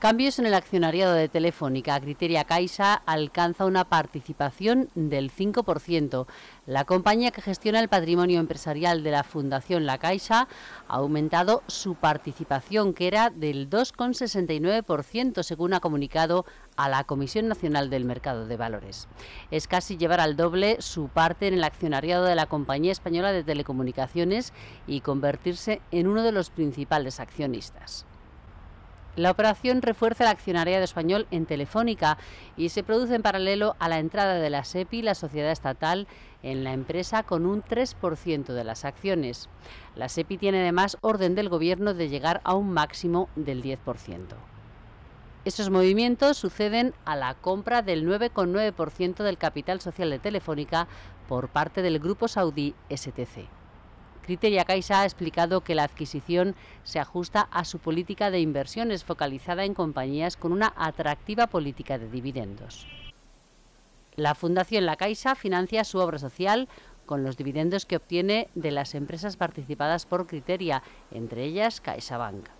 Cambios en el accionariado de Telefónica. Criteria Caixa alcanza una participación del 5%. La compañía que gestiona el patrimonio empresarial de la Fundación La Caixa ha aumentado su participación, que era del 2,69%, según ha comunicado a la Comisión Nacional del Mercado de Valores. Es casi llevar al doble su parte en el accionariado de la Compañía Española de Telecomunicaciones y convertirse en uno de los principales accionistas. La operación refuerza el accionariado español en Telefónica y se produce en paralelo a la entrada de la SEPI, la sociedad estatal, en la empresa con un 3% de las acciones. La SEPI tiene además orden del Gobierno de llegar a un máximo del 10%. Estos movimientos suceden a la compra del 9,9% del capital social de Telefónica por parte del grupo saudí STC. Criteria Caixa ha explicado que la adquisición se ajusta a su política de inversiones focalizada en compañías con una atractiva política de dividendos. La Fundación La Caixa financia su obra social con los dividendos que obtiene de las empresas participadas por Criteria, entre ellas CaixaBank.